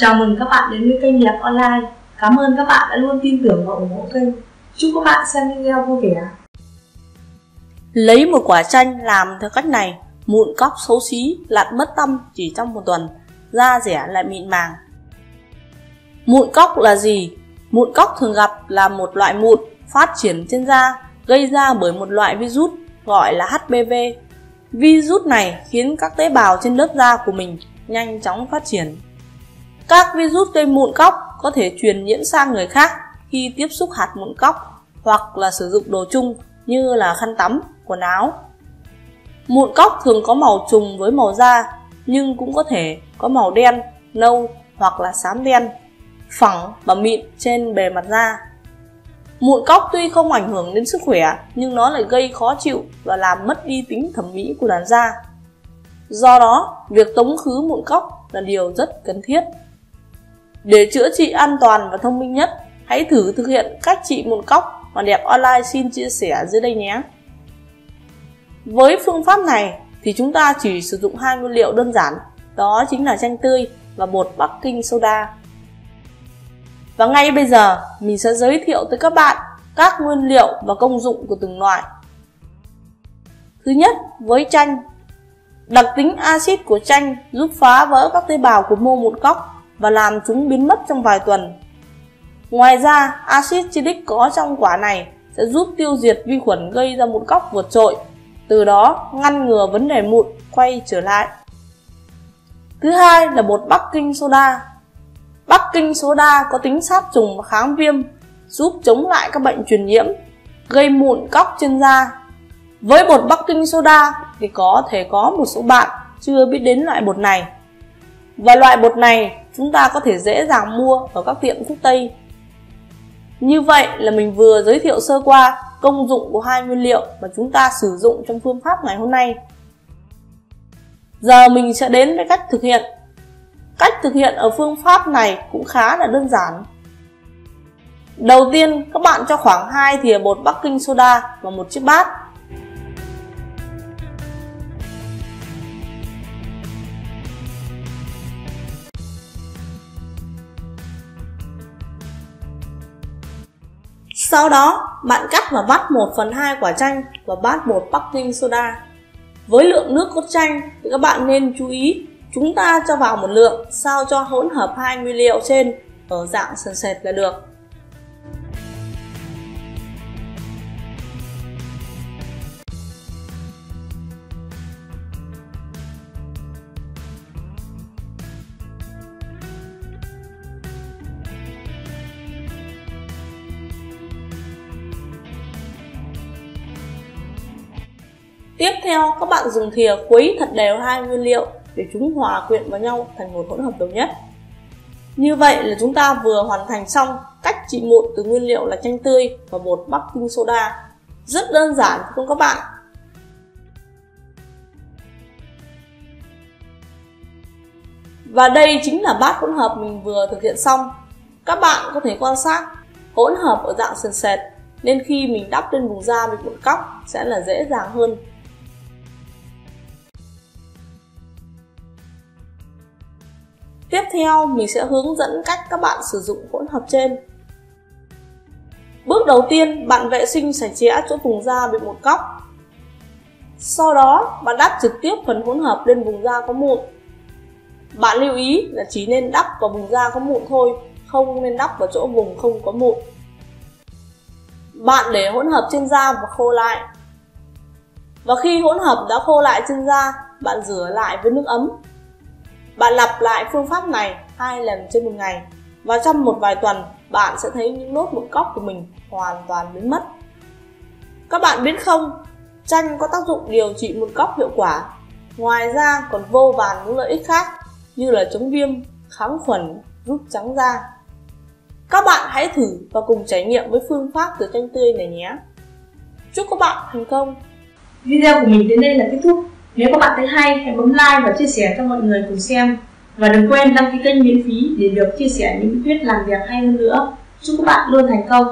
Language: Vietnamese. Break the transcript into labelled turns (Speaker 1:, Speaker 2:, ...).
Speaker 1: Chào mừng các bạn đến với kênh Đẹp Online. Cảm ơn các bạn đã luôn tin tưởng và ủng hộ kênh. Chúc các bạn xem video vui vẻ.
Speaker 2: Lấy một quả chanh làm theo cách này, mụn cóc xấu xí, lặn mất tâm chỉ trong một tuần, da rẻ lại mịn màng. Mụn cóc là gì? Mụn cóc thường gặp là một loại mụn phát triển trên da gây ra bởi một loại virus gọi là HPV. Virus này khiến các tế bào trên lớp da của mình nhanh chóng phát triển. Các virus gây mụn cóc có thể truyền nhiễm sang người khác khi tiếp xúc hạt mụn cóc hoặc là sử dụng đồ chung như là khăn tắm, quần áo. Mụn cóc thường có màu trùng với màu da nhưng cũng có thể có màu đen, nâu hoặc là xám đen, phẳng và mịn trên bề mặt da. Mụn cóc tuy không ảnh hưởng đến sức khỏe nhưng nó lại gây khó chịu và làm mất đi tính thẩm mỹ của làn da. Do đó, việc tống khứ mụn cóc là điều rất cần thiết. Để chữa trị an toàn và thông minh nhất, hãy thử thực hiện cách trị mụn cóc mà Đẹp Online xin chia sẻ dưới đây nhé. Với phương pháp này thì chúng ta chỉ sử dụng hai nguyên liệu đơn giản, đó chính là chanh tươi và bột Bắc Kinh soda. Và ngay bây giờ, mình sẽ giới thiệu tới các bạn các nguyên liệu và công dụng của từng loại. Thứ nhất, với chanh. Đặc tính axit của chanh giúp phá vỡ các tế bào của mô mụn cóc và làm chúng biến mất trong vài tuần. Ngoài ra, axit citric có trong quả này sẽ giúp tiêu diệt vi khuẩn gây ra mụn cóc vượt trội, từ đó ngăn ngừa vấn đề mụn quay trở lại. Thứ hai là bột Bắc Kinh soda. Bắc Kinh soda có tính sát trùng và kháng viêm, giúp chống lại các bệnh truyền nhiễm, gây mụn cóc trên da. Với bột Bắc Kinh soda thì có thể có một số bạn chưa biết đến loại bột này. Và loại bột này chúng ta có thể dễ dàng mua ở các tiệm thuốc Tây. Như vậy là mình vừa giới thiệu sơ qua công dụng của hai nguyên liệu mà chúng ta sử dụng trong phương pháp ngày hôm nay. Giờ mình sẽ đến với cách thực hiện. Cách thực hiện ở phương pháp này cũng khá là đơn giản. Đầu tiên, các bạn cho khoảng 2 thìa bột Bắc Kinh soda vào một chiếc bát Sau đó, bạn cắt và vắt 1 phần 2 quả chanh và bát bột baking soda. Với lượng nước cốt chanh thì các bạn nên chú ý chúng ta cho vào một lượng sao cho hỗn hợp hai nguyên liệu trên ở dạng sần sệt là được. Tiếp theo, các bạn dùng thìa khuấy thật đều hai nguyên liệu để chúng hòa quyện vào nhau thành một hỗn hợp đồng nhất. Như vậy là chúng ta vừa hoàn thành xong cách trị mụn từ nguyên liệu là chanh tươi và bột baking soda. Rất đơn giản không các bạn? Và đây chính là bát hỗn hợp mình vừa thực hiện xong. Các bạn có thể quan sát hỗn hợp ở dạng sền sệt nên khi mình đắp lên vùng da bị mụn cóc sẽ là dễ dàng hơn Tiếp theo, mình sẽ hướng dẫn cách các bạn sử dụng hỗn hợp trên. Bước đầu tiên, bạn vệ sinh sạch sẽ chỗ vùng da bị mụn cóc. Sau đó, bạn đắp trực tiếp phần hỗn hợp lên vùng da có mụn. Bạn lưu ý là chỉ nên đắp vào vùng da có mụn thôi, không nên đắp vào chỗ vùng không có mụn. Bạn để hỗn hợp trên da và khô lại. Và khi hỗn hợp đã khô lại trên da, bạn rửa lại với nước ấm bạn lặp lại phương pháp này hai lần trên một ngày và trong một vài tuần bạn sẽ thấy những nốt mụn cóc của mình hoàn toàn biến mất. Các bạn biết không, chanh có tác dụng điều trị mụn cóc hiệu quả. Ngoài ra còn vô vàn những lợi ích khác như là chống viêm, kháng khuẩn, giúp trắng da. Các bạn hãy thử và cùng trải nghiệm với phương pháp từ chanh tươi này nhé. Chúc các bạn thành công.
Speaker 1: Video của mình đến đây là kết thúc. Nếu các bạn thấy hay, hãy bấm like và chia sẻ cho mọi người cùng xem. Và đừng quên đăng ký kênh miễn phí để được chia sẻ những quyết làm việc hay hơn nữa. Chúc các bạn luôn thành công!